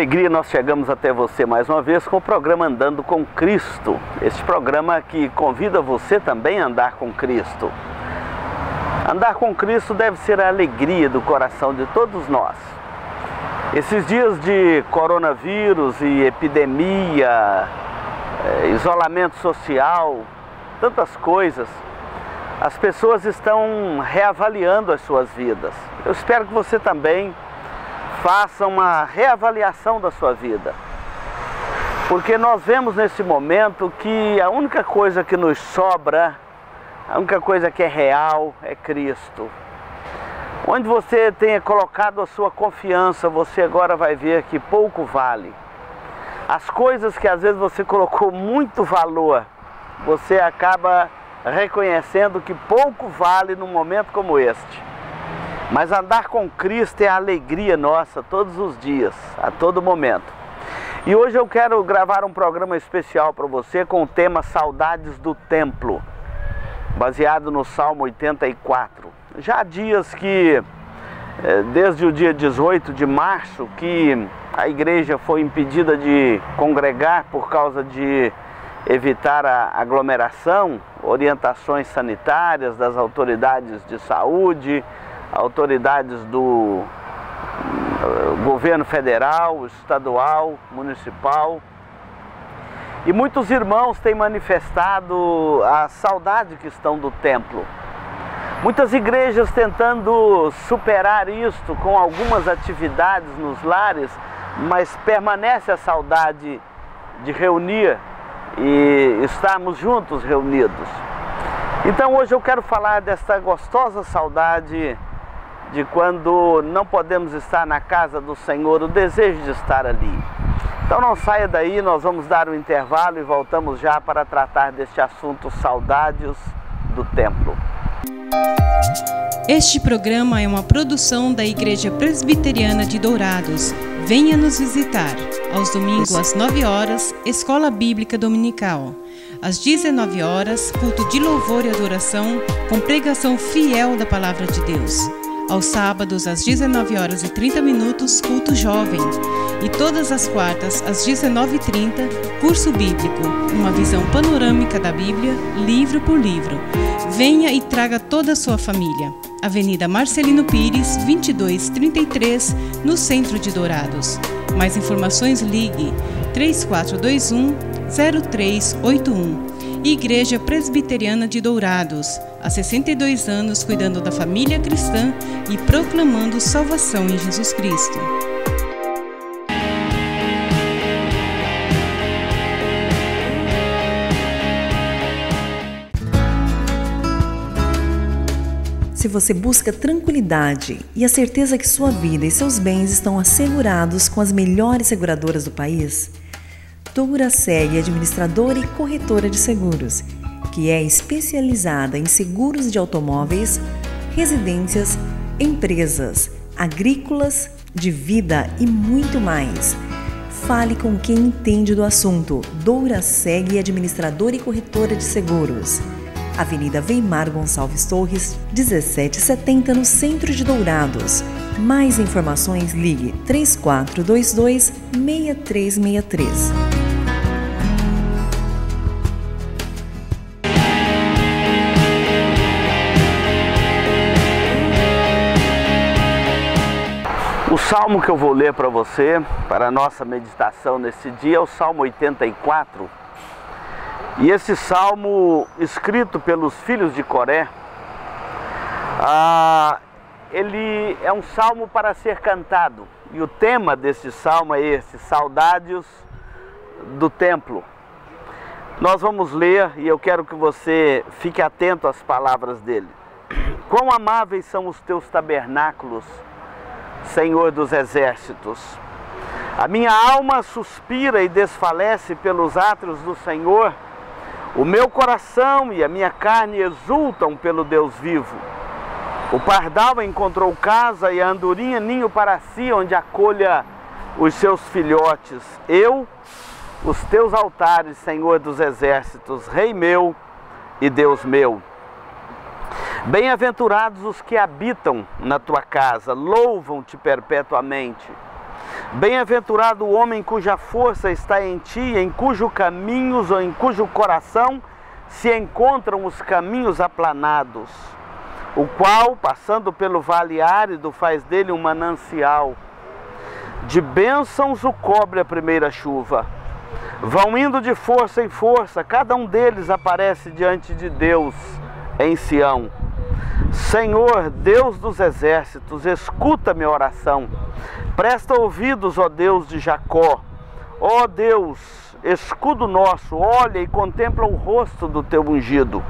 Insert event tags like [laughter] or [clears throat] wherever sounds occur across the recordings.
Alegria nós chegamos até você mais uma vez com o programa Andando com Cristo. Este programa que convida você também a andar com Cristo. Andar com Cristo deve ser a alegria do coração de todos nós. Esses dias de coronavírus e epidemia, eh, isolamento social, tantas coisas, as pessoas estão reavaliando as suas vidas. Eu espero que você também faça uma reavaliação da sua vida. Porque nós vemos nesse momento que a única coisa que nos sobra, a única coisa que é real é Cristo. Onde você tenha colocado a sua confiança, você agora vai ver que pouco vale. As coisas que às vezes você colocou muito valor, você acaba reconhecendo que pouco vale num momento como este. Mas andar com Cristo é a alegria nossa todos os dias, a todo momento. E hoje eu quero gravar um programa especial para você com o tema Saudades do Templo, baseado no Salmo 84. Já há dias que, eh, desde o dia 18 de março, que a igreja foi impedida de congregar por causa de evitar a aglomeração, orientações sanitárias das autoridades de saúde, autoridades do eh, governo federal, estadual, municipal. E muitos irmãos têm manifestado a saudade que estão do templo. Muitas igrejas tentando superar isto com algumas atividades nos lares, mas permanece a saudade de reunir e estarmos juntos reunidos. Então hoje eu quero falar dessa gostosa saudade de quando não podemos estar na casa do Senhor, o desejo de estar ali. Então não saia daí, nós vamos dar um intervalo e voltamos já para tratar deste assunto saudades do templo. Este programa é uma produção da Igreja Presbiteriana de Dourados. Venha nos visitar. Aos domingos às 9 horas, Escola Bíblica Dominical. Às 19 horas, culto de louvor e adoração com pregação fiel da palavra de Deus. Aos sábados, às 19 horas e 30 minutos, culto jovem. E todas as quartas, às 19h30, curso bíblico, uma visão panorâmica da Bíblia, livro por livro. Venha e traga toda a sua família. Avenida Marcelino Pires, 2233, no centro de Dourados. Mais informações ligue 3421 0381. Igreja Presbiteriana de Dourados, há 62 anos cuidando da família cristã e proclamando salvação em Jesus Cristo. Se você busca tranquilidade e a certeza que sua vida e seus bens estão assegurados com as melhores seguradoras do país, Douraseg é administradora e corretora de seguros, que é especializada em seguros de automóveis, residências, empresas, agrícolas, de vida e muito mais. Fale com quem entende do assunto. Douraseg é administradora e corretora de seguros. Avenida Weimar Gonçalves Torres, 1770, no centro de Dourados. Mais informações ligue 3422 6363. Salmo que eu vou ler para você, para a nossa meditação nesse dia, é o Salmo 84. E esse salmo, escrito pelos filhos de Coré, ah, ele é um salmo para ser cantado. E o tema desse salmo é esse: Saudades do Templo. Nós vamos ler e eu quero que você fique atento às palavras dele. [clears throat] Quão amáveis são os teus tabernáculos Senhor dos exércitos. A minha alma suspira e desfalece pelos átrios do Senhor. O meu coração e a minha carne exultam pelo Deus vivo. O pardal encontrou casa e a andorinha ninho para si, onde acolha os seus filhotes. Eu, os teus altares, Senhor dos exércitos, Rei meu e Deus meu. Bem-aventurados os que habitam na tua casa, louvam-te perpetuamente. Bem-aventurado o homem cuja força está em ti, em cujos caminhos ou em cujo coração se encontram os caminhos aplanados, o qual, passando pelo vale árido, faz dele um manancial. De bênçãos o cobre a primeira chuva. Vão indo de força em força, cada um deles aparece diante de Deus em Sião. Senhor, Deus dos exércitos, escuta minha oração. Presta ouvidos, ó Deus de Jacó. Ó Deus, escudo nosso, olha e contempla o rosto do teu ungido.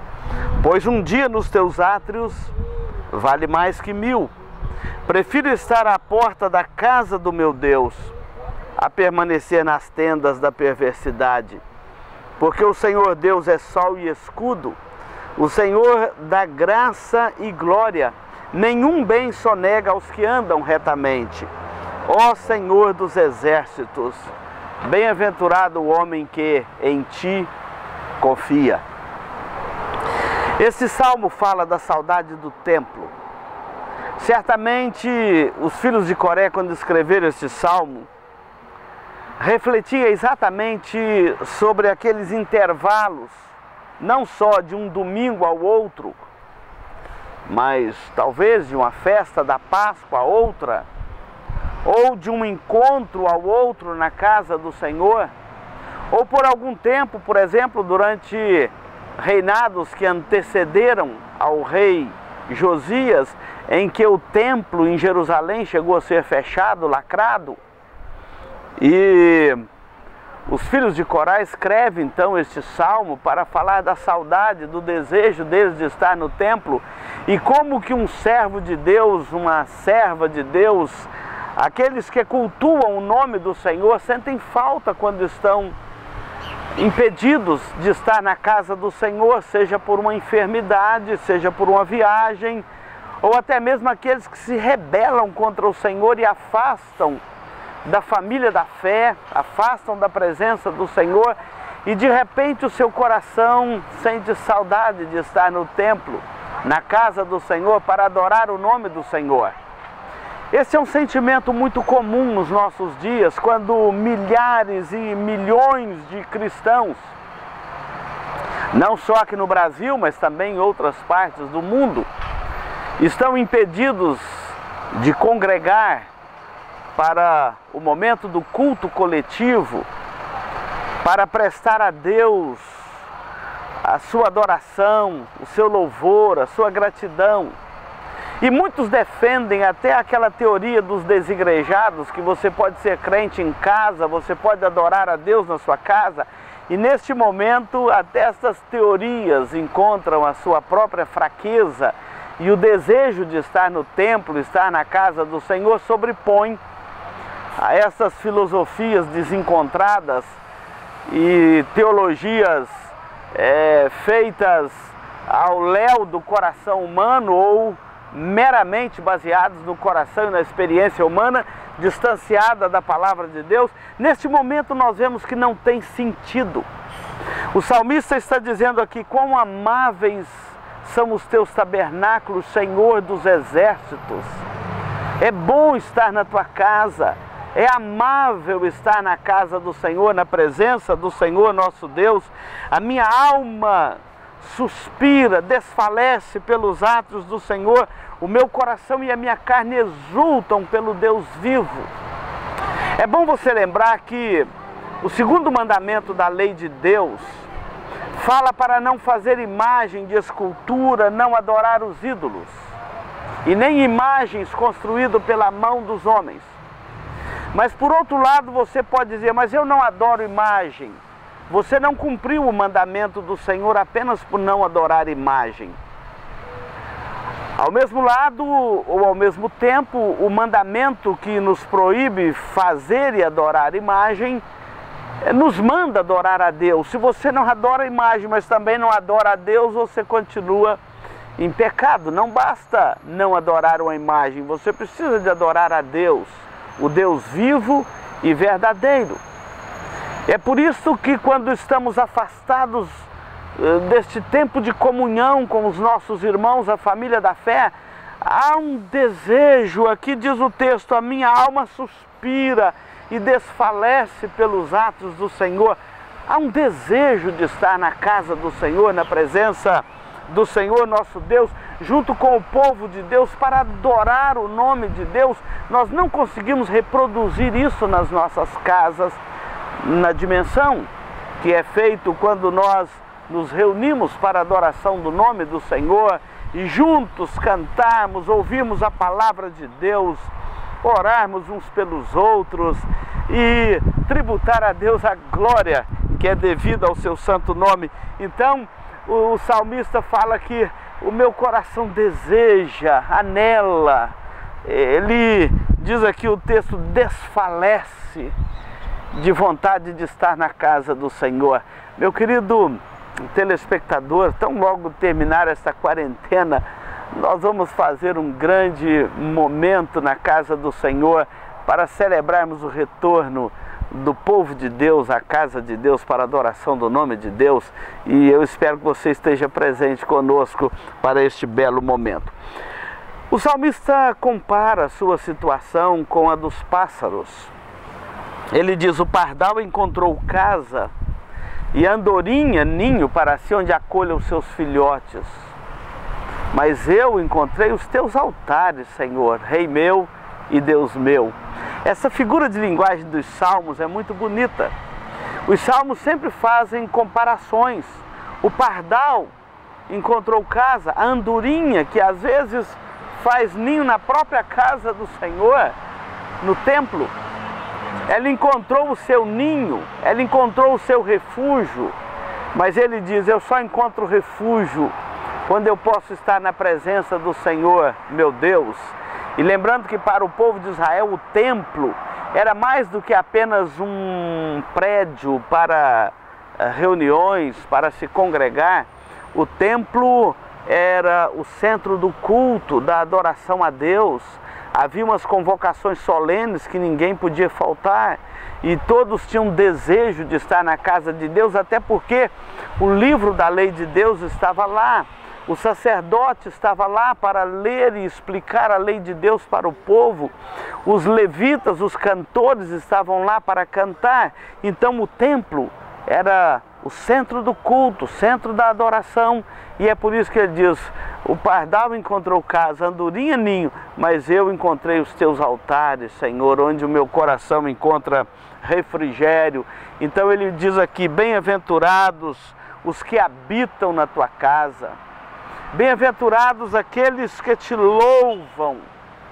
Pois um dia nos teus átrios vale mais que mil. Prefiro estar à porta da casa do meu Deus a permanecer nas tendas da perversidade. Porque o Senhor Deus é sol e escudo, o Senhor dá graça e glória. Nenhum bem sonega aos que andam retamente. Ó Senhor dos exércitos, bem-aventurado o homem que em ti confia. Esse salmo fala da saudade do templo. Certamente os filhos de Coré, quando escreveram este salmo, refletia exatamente sobre aqueles intervalos, não só de um domingo ao outro, mas talvez de uma festa da Páscoa a outra, ou de um encontro ao outro na casa do Senhor, ou por algum tempo, por exemplo, durante reinados que antecederam ao rei Josias, em que o templo em Jerusalém chegou a ser fechado, lacrado. E os filhos de Corá escrevem então este salmo para falar da saudade, do desejo deles de estar no templo. E como que um servo de Deus, uma serva de Deus, Aqueles que cultuam o nome do Senhor sentem falta quando estão impedidos de estar na casa do Senhor, seja por uma enfermidade, seja por uma viagem, ou até mesmo aqueles que se rebelam contra o Senhor e afastam da família da fé, afastam da presença do Senhor e de repente o seu coração sente saudade de estar no templo, na casa do Senhor, para adorar o nome do Senhor. Esse é um sentimento muito comum nos nossos dias, quando milhares e milhões de cristãos, não só aqui no Brasil, mas também em outras partes do mundo, estão impedidos de congregar para o momento do culto coletivo, para prestar a Deus a sua adoração, o seu louvor, a sua gratidão. E muitos defendem até aquela teoria dos desigrejados, que você pode ser crente em casa, você pode adorar a Deus na sua casa. E neste momento, até essas teorias encontram a sua própria fraqueza e o desejo de estar no templo, estar na casa do Senhor, sobrepõe a essas filosofias desencontradas e teologias é, feitas ao léu do coração humano ou meramente baseados no coração e na experiência humana, distanciada da palavra de Deus, neste momento nós vemos que não tem sentido. O salmista está dizendo aqui: quão amáveis são os teus tabernáculos, Senhor dos exércitos. É bom estar na tua casa, é amável estar na casa do Senhor, na presença do Senhor nosso Deus. A minha alma suspira, desfalece pelos atos do Senhor, o meu coração e a minha carne exultam pelo Deus vivo. É bom você lembrar que o segundo mandamento da lei de Deus fala para não fazer imagem de escultura, não adorar os ídolos, e nem imagens construídas pela mão dos homens. Mas por outro lado, você pode dizer, mas eu não adoro imagem. Você não cumpriu o mandamento do Senhor apenas por não adorar imagem. Ao mesmo lado, ou ao mesmo tempo, o mandamento que nos proíbe fazer e adorar imagem eh, nos manda adorar a Deus. Se você não adora a imagem, mas também não adora a Deus, você continua em pecado. Não basta não adorar uma imagem, você precisa de adorar a Deus, o Deus vivo e verdadeiro. É por isso que quando estamos afastados eh, deste tempo de comunhão com os nossos irmãos, a família da fé, há um desejo, aqui diz o texto, a minha alma suspira e desfalece pelos atos do Senhor. Há um desejo de estar na casa do Senhor, na presença do Senhor nosso Deus, junto com o povo de Deus, para adorar o nome de Deus. Nós não conseguimos reproduzir isso nas nossas casas, na dimensão que é feito quando nós nos reunimos para a adoração do nome do Senhor e juntos cantarmos, ouvirmos a palavra de Deus, orarmos uns pelos outros e tributar a Deus a glória que é devida ao seu santo nome. Então, o, salmista fala que o meu coração deseja, anela. Ele diz aqui o texto desfalece de vontade de estar na casa do Senhor. Meu querido telespectador, tão logo terminar esta quarentena, nós vamos fazer um grande momento na casa do Senhor para celebrarmos o retorno do povo de Deus à casa de Deus para a adoração do nome de Deus e eu espero que você esteja presente conosco para este belo momento. O salmista compara a sua situação com a dos pássaros. Ele diz: O pardal encontrou casa e a andorinha ninho para si onde acolha os seus filhotes. Mas eu encontrei os teus altares, Senhor, Rei meu e Deus meu. Essa figura de linguagem dos salmos é muito bonita. Os salmos sempre fazem comparações. O pardal encontrou casa, a andorinha, que às vezes faz ninho na própria casa do Senhor, no templo, ela encontrou o seu ninho, ela encontrou o seu refúgio, mas ele diz: Eu só encontro refúgio quando eu posso estar na presença do Senhor, meu Deus. E lembrando que para o povo de Israel o templo era mais do que apenas um prédio para eh, reuniões, para se congregar, o templo era o centro do culto, da adoração a Deus. Havia umas convocações solenes que ninguém podia faltar. E todos tinham desejo de estar na casa de Deus, até porque o livro da lei de Deus estava lá. O sacerdote estava lá para ler e explicar a lei de Deus para o povo. Os levitas, os cantores estavam lá para cantar. Então o templo era o centro do culto, o centro da adoração. E é por isso que ele diz: o pardal encontrou casa, andorinha ninho, mas eu encontrei os teus altares, Senhor, onde o meu coração encontra refrigério. Então ele diz aqui: bem-aventurados os que habitam na tua casa, bem-aventurados aqueles que te louvam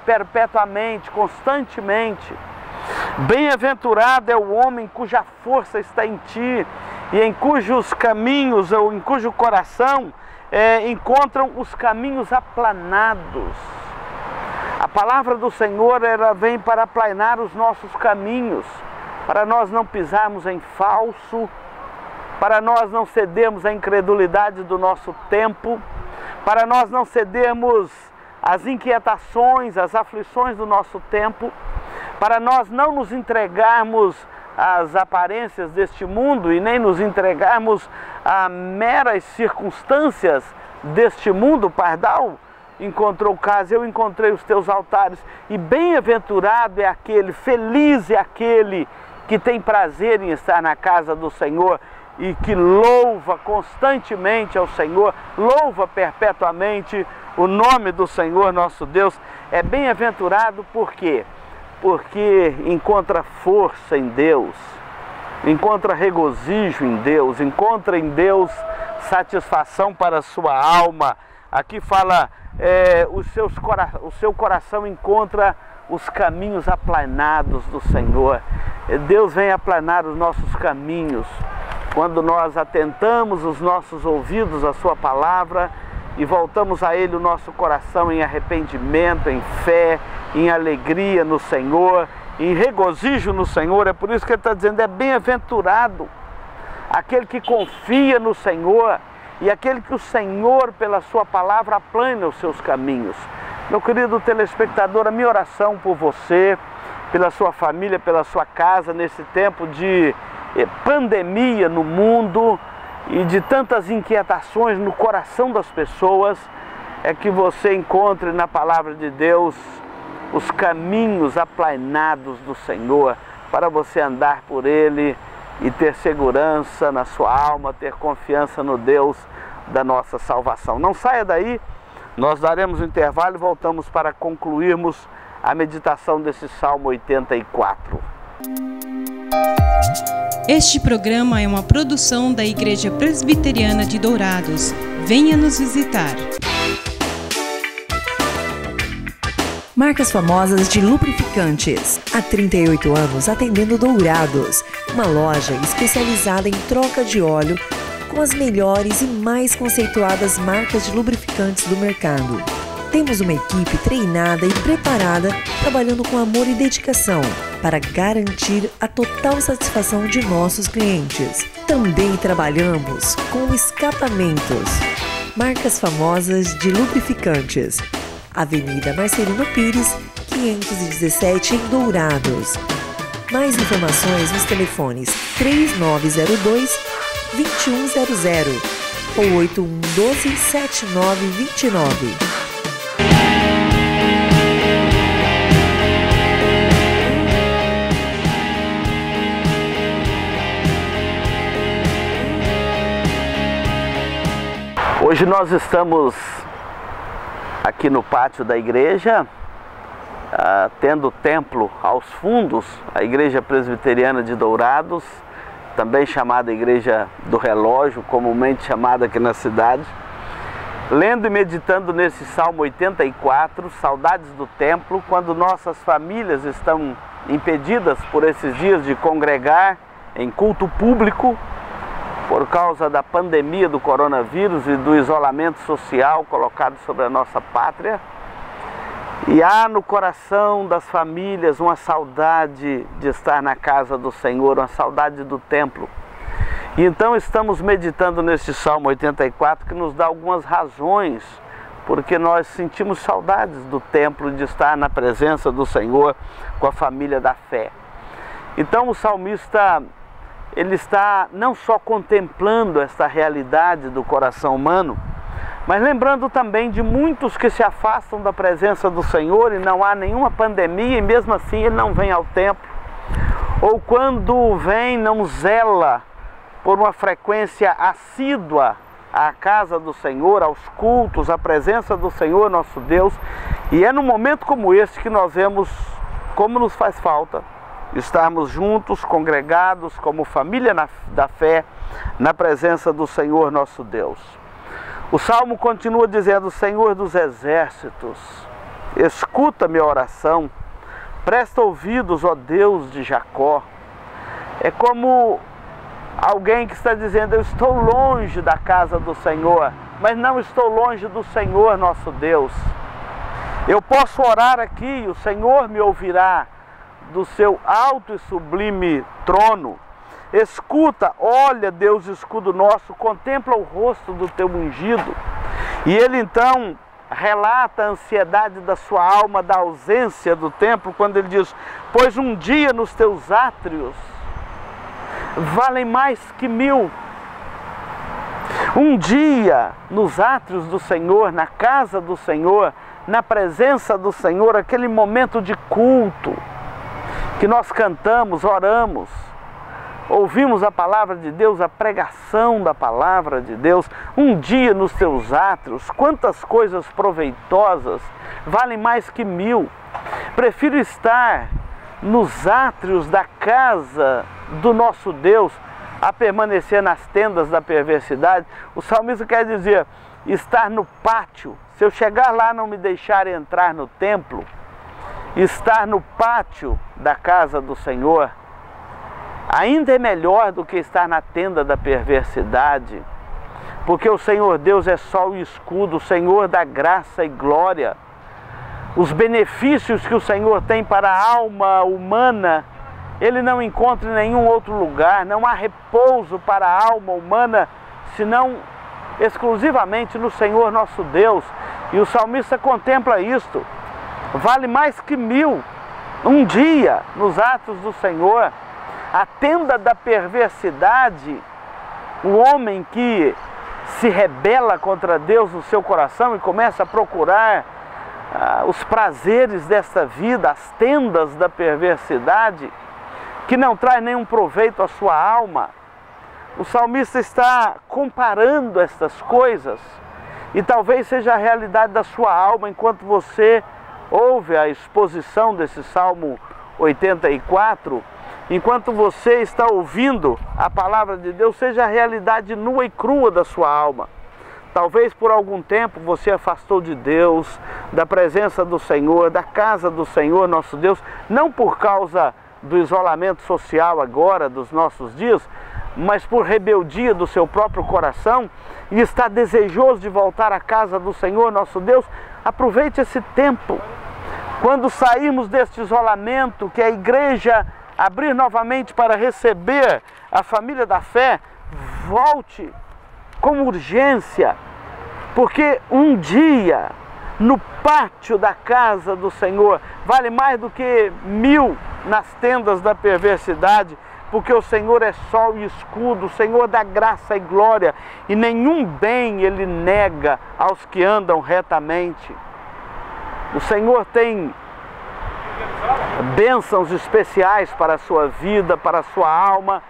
perpetuamente, constantemente. Bem-aventurado é o homem cuja força está em ti e em cujos caminhos ou em cujo coração é, encontram os caminhos aplanados. A palavra do Senhor ela vem para aplanar os nossos caminhos, para nós não pisarmos em falso, para nós não cedermos à incredulidade do nosso tempo, para nós não cedermos às inquietações, às aflições do nosso tempo, para nós não nos entregarmos às aparências deste mundo e nem nos entregarmos a meras circunstâncias deste mundo. Pardal. Encontrou casa, eu encontrei os teus altares, e bem-aventurado é aquele, feliz é aquele que tem prazer em estar na casa do Senhor e que louva constantemente ao Senhor, louva perpetuamente o nome do Senhor nosso Deus. É bem-aventurado por quê? porque encontra força em Deus, encontra regozijo em Deus, encontra em Deus satisfação para a sua alma. Aqui fala, é, os seus, o seu coração encontra os caminhos aplanados do Senhor. Deus vem aplanar os nossos caminhos. Quando nós atentamos os nossos ouvidos à Sua palavra e voltamos a Ele o nosso coração em arrependimento, em fé, em alegria no Senhor, em regozijo no Senhor. É por isso que ele está dizendo: é bem-aventurado aquele que confia no Senhor e aquele que o Senhor, pela Sua palavra, aplana os seus caminhos. Meu querido telespectador, a minha oração por você, pela sua família, pela sua casa, nesse tempo de pandemia no mundo e de tantas inquietações no coração das pessoas, é que você encontre na palavra de Deus os caminhos aplainados do Senhor, para você andar por ele e ter segurança na sua alma, ter confiança no Deus da nossa salvação. Não saia daí, nós daremos um intervalo e voltamos para concluirmos a meditação desse Salmo 84. Este programa é uma produção da Igreja Presbiteriana de Dourados. Venha nos visitar. Marcas famosas de lubrificantes. Há 38 anos atendendo Dourados, uma loja especializada em troca de óleo com as melhores e mais conceituadas marcas de lubrificantes do mercado. Temos uma equipe treinada e preparada, trabalhando com amor e dedicação para garantir a total satisfação de nossos clientes. Também trabalhamos com escapamentos. Marcas famosas de lubrificantes Avenida Marcelino Pires, 517 em Dourados. Mais informações nos telefones 3902 2100 ou 8112 7929. Hoje nós estamos aqui no pátio da igreja, uh, tendo o templo aos fundos, a igreja presbiteriana de Dourados, também chamada Igreja do Relógio, comumente chamada aqui na cidade. Lendo e meditando nesse Salmo 84, saudades do templo, quando nossas famílias estão impedidas por esses dias de congregar em culto público, por causa da pandemia do coronavírus e do isolamento social colocado sobre a nossa pátria. E há no coração das famílias uma saudade de estar na casa do Senhor, uma saudade do templo. E então estamos meditando neste Salmo 84 que nos dá algumas razões porque nós sentimos saudades do templo, de estar na presença do Senhor com a família da fé. Então o salmista ele está não só contemplando esta realidade do coração humano, mas lembrando também de muitos que se afastam da presença do Senhor e não há nenhuma pandemia e mesmo assim ele não vem ao templo. Ou quando vem, não zela por uma frequência assídua à casa do Senhor, aos cultos, à presença do Senhor nosso Deus. E é num momento como esse que nós vemos como nos faz falta estarmos juntos, congregados como família na, da fé, na presença do Senhor nosso Deus. O salmo continua dizendo: Senhor dos exércitos, escuta minha oração, presta ouvidos, ó Deus de Jacó. É como alguém que está dizendo: Eu estou longe da casa do Senhor, mas não estou longe do Senhor nosso Deus. Eu posso orar aqui, o Senhor me ouvirá do seu alto e sublime trono. Escuta, olha, Deus, escudo nosso, contempla o rosto do teu ungido. E ele então relata a ansiedade da sua alma, da ausência do templo, quando ele diz: Pois um dia nos teus átrios valem mais que mil. Um dia nos átrios do Senhor, na casa do Senhor, na presença do Senhor, aquele momento de culto que nós cantamos, oramos, ouvimos a palavra de Deus, a pregação da palavra de Deus, um dia nos teus átrios, quantas coisas proveitosas valem mais que mil. Prefiro estar nos átrios da casa do nosso Deus a permanecer nas tendas da perversidade. O salmista quer dizer estar no pátio. Se eu chegar lá não me deixar entrar no templo, estar no pátio da casa do Senhor ainda é melhor do que estar na tenda da perversidade, porque o Senhor Deus é sol e escudo, o Senhor da graça e glória. Os benefícios que o Senhor tem para a alma humana, ele não encontra em nenhum outro lugar, não há repouso para a alma humana senão exclusivamente no Senhor nosso Deus. E o salmista contempla isto vale mais que mil. Um dia, nos atos do Senhor, a tenda da perversidade, o homem que se rebela contra Deus no seu coração e começa a procurar ah, os prazeres desta vida, as tendas da perversidade, que não traz nenhum proveito à sua alma. O salmista está comparando estas coisas e talvez seja a realidade da sua alma enquanto você ouve a exposição desse Salmo 84, enquanto você está ouvindo a palavra de Deus, seja a realidade nua e crua da sua alma. Talvez por algum tempo você afastou de Deus, da presença do Senhor, da casa do Senhor, nosso Deus, não por causa do isolamento social agora, dos nossos dias, mas por rebeldia do seu próprio coração e está desejoso de voltar à casa do Senhor, nosso Deus, aproveite esse tempo. Quando sairmos deste isolamento, que a igreja abrir novamente para receber a família da fé, volte com urgência, porque um dia no pátio da casa do Senhor vale mais do que mil nas tendas da perversidade, porque o Senhor é sol e escudo, o Senhor dá graça e glória, e nenhum bem ele nega aos que andam retamente. O Senhor tem bênçãos especiais para a sua vida, para a sua alma,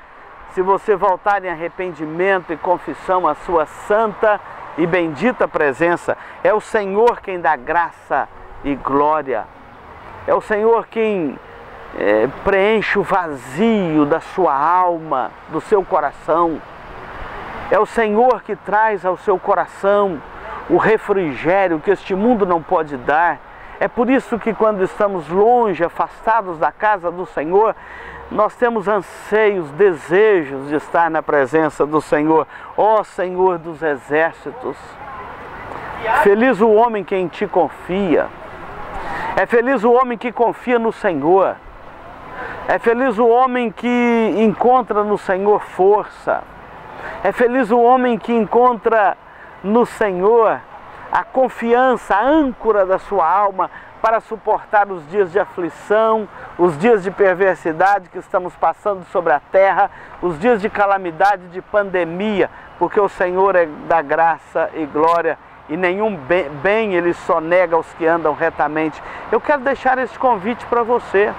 se você voltar em arrependimento e confissão à sua santa e bendita presença. É o Senhor quem dá graça e glória. É o Senhor quem é, preenche o vazio da sua alma, do seu coração. É o Senhor que traz ao seu coração o refrigério que este mundo não pode dar. É por isso que quando estamos longe, afastados da casa do Senhor, nós temos anseios, desejos de estar na presença do Senhor. Ó oh, Senhor dos exércitos, feliz o homem que em ti confia. É feliz o homem que confia no Senhor. É feliz o homem que encontra no Senhor força. É feliz o homem que encontra no Senhor a confiança, a âncora da sua alma, para suportar os dias de aflição, os dias de perversidade que estamos passando sobre a terra, os dias de calamidade, de pandemia, porque o Senhor é da graça e glória e nenhum bem, bem ele só nega aos que andam retamente. Eu quero deixar esse convite para você.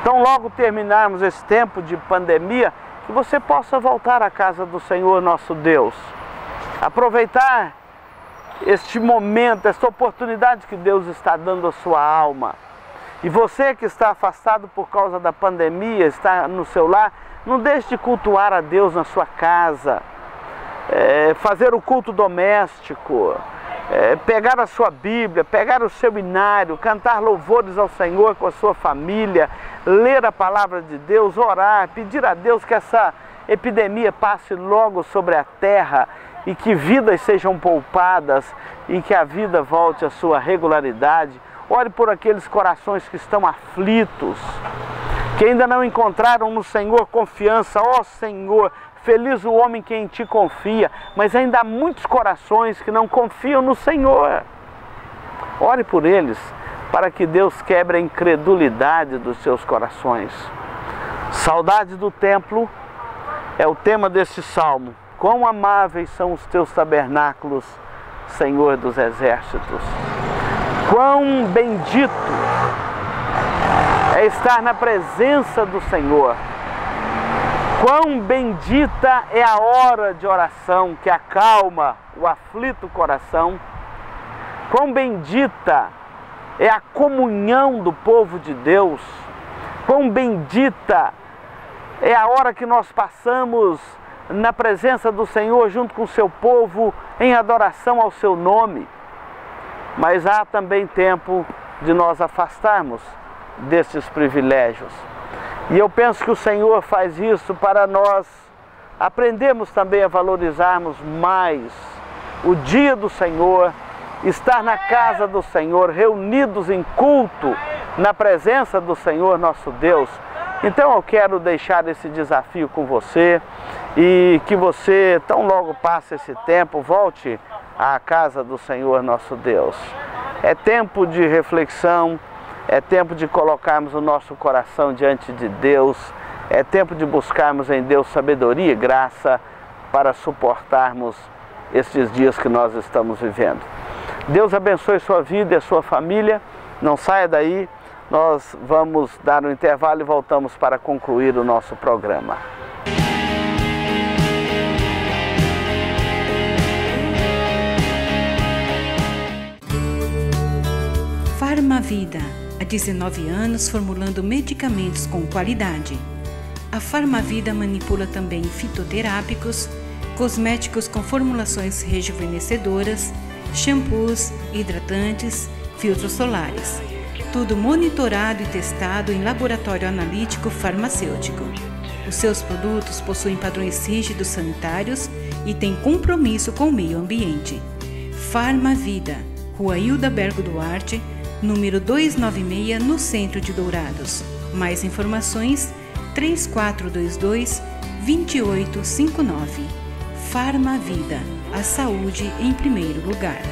Então, logo terminarmos esse tempo de pandemia, que você possa voltar à casa do Senhor nosso Deus. Aproveitar este momento, esta oportunidade que Deus está dando à sua alma. E você que está afastado por causa da pandemia, está no seu lar, não deixe de cultuar a Deus na sua casa, é, fazer o culto doméstico, é, pegar a sua Bíblia, pegar o seu inário, cantar louvores ao Senhor com a sua família, ler a palavra de Deus, orar, pedir a Deus que essa epidemia passe logo sobre a terra e que vidas sejam poupadas e que a vida volte à sua regularidade. Ore por aqueles corações que estão aflitos, que ainda não encontraram no Senhor confiança. Ó oh, Senhor, feliz o homem que em ti confia, mas ainda há muitos corações que não confiam no Senhor. Ore por eles, para que Deus quebre a incredulidade dos seus corações. Saudade do templo é o tema deste salmo. Quão amáveis são os teus tabernáculos, Senhor dos exércitos. Quão bendito é estar na presença do Senhor. Quão bendita é a hora de oração que acalma o aflito coração. Quão bendita é a comunhão do povo de Deus. Quão bendita é a hora que nós passamos na presença do Senhor junto com o seu povo em adoração ao seu nome. Mas há também tempo de nós afastarmos desses privilégios. E eu penso que o Senhor faz isso para nós aprendermos também a valorizarmos mais o dia do Senhor, estar na casa do Senhor, reunidos em culto, na presença do Senhor nosso Deus. Então eu quero deixar esse desafio com você e que você, tão logo passe esse tempo, volte à casa do Senhor nosso Deus. É tempo de reflexão, é tempo de colocarmos o nosso coração diante de Deus, é tempo de buscarmos em Deus sabedoria e graça para suportarmos estes dias que nós estamos vivendo. Deus abençoe sua vida e sua família, não saia daí. Nós vamos dar um intervalo e voltamos para concluir o nosso programa. Farmavida, há 19 anos formulando medicamentos com qualidade. A Farmavida manipula também fitoterápicos, cosméticos com formulações rejuvenescedoras, shampoos, hidratantes, filtros solares. Tudo monitorado e testado em laboratório analítico farmacêutico. Os seus produtos possuem padrões rígidos sanitários e têm compromisso com o meio ambiente. Farmavida, Rua Hilda Bergo Duarte, número 296, no centro de Dourados. Mais informações 3422 2859. Farma Vida, a saúde em primeiro lugar.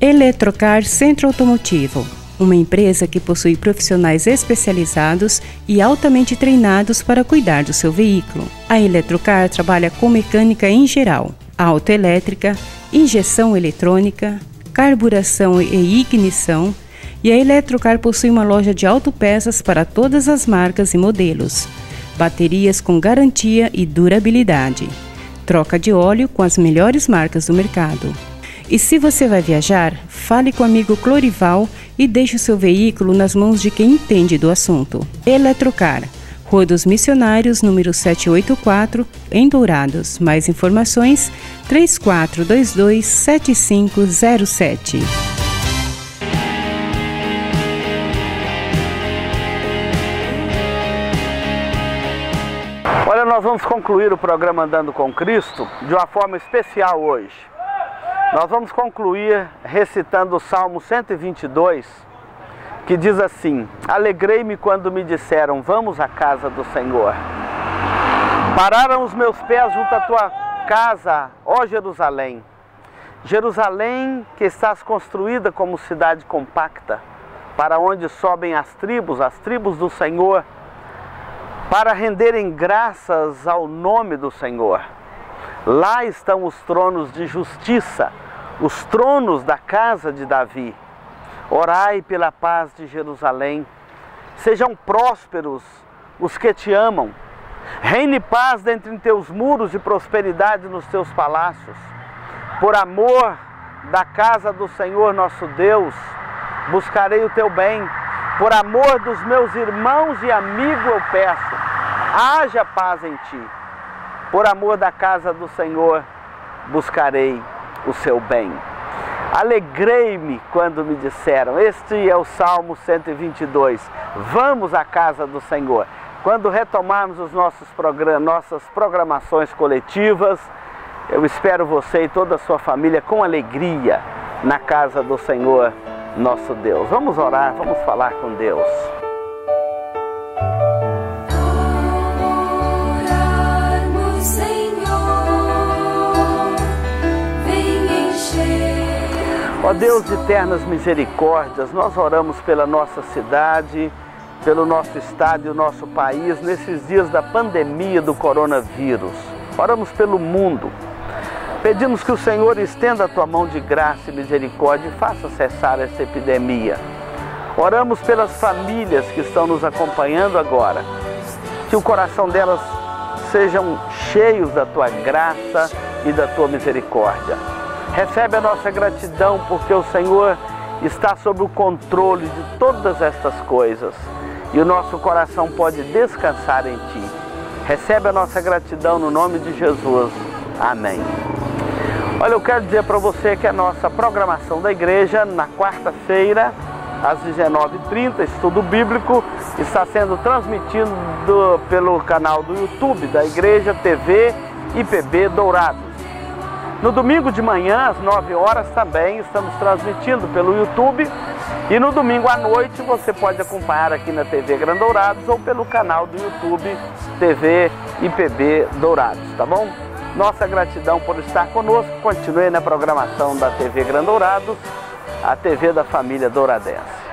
Eletrocar Centro Automotivo uma empresa que possui profissionais especializados e altamente treinados para cuidar do seu veículo. A Eletrocar trabalha com mecânica em geral, autoelétrica, injeção eletrônica, carburação e ignição, e a Eletrocar possui uma loja de autopeças para todas as marcas e modelos, baterias com garantia e durabilidade, troca de óleo com as melhores marcas do mercado. E se você vai viajar, fale com o amigo Clorival e deixe o seu veículo nas mãos de quem entende do assunto. Eletrocar, Rua dos Missionários, número 784, em Dourados. Mais informações: 3422 7507. Olha, nós vamos concluir o programa Andando com Cristo de uma forma especial hoje. Nós vamos concluir recitando o Salmo 122, que diz assim: Alegrei-me quando me disseram, vamos à casa do Senhor. Pararam os meus pés junto à tua casa, ó Jerusalém. Jerusalém, que estás construída como cidade compacta, para onde sobem as tribos, as tribos do Senhor, para renderem graças ao nome do Senhor. Lá estão os tronos de justiça, os tronos da casa de Davi. Orai pela paz de Jerusalém. Sejam prósperos os que te amam. Reine paz dentro em teus muros e prosperidade nos teus palácios. Por amor da casa do Senhor nosso Deus, buscarei o teu bem. Por amor dos meus irmãos e amigos eu peço, haja paz em ti. Por amor da casa do Senhor, buscarei o seu bem. Alegrei-me quando me disseram, este é o Salmo 122, vamos à casa do Senhor. Quando retomarmos os nossos programas, nossas programações coletivas, eu espero você e toda a sua família com alegria na casa do Senhor, nosso Deus. Vamos orar, vamos falar com Deus. Ó Deus de eternas misericórdias, nós oramos pela nossa cidade, pelo nosso estado e o nosso país nesses dias da pandemia do coronavírus. Oramos pelo mundo. Pedimos que o Senhor estenda a tua mão de graça e misericórdia e faça cessar essa epidemia. Oramos pelas famílias que estão nos acompanhando agora. Que o coração delas sejam cheios da tua graça e da tua misericórdia. Recebe a nossa gratidão porque o Senhor está sob o controle de todas estas coisas e o nosso coração pode descansar em Ti. Recebe a nossa gratidão no nome de Jesus. Amém. Olha, eu quero dizer para você que a nossa programação da igreja na quarta-feira, às 19h30, estudo bíblico, está sendo transmitido pelo canal do YouTube da Igreja TV IPB Dourados. No domingo de manhã, às 9 horas, também estamos transmitindo pelo YouTube. E no domingo à noite você pode acompanhar aqui na TV Grandourados ou pelo canal do YouTube TV IPB Dourados, tá bom? Nossa gratidão por estar conosco. Continue na programação da TV Grandourados, a TV da família Douradense.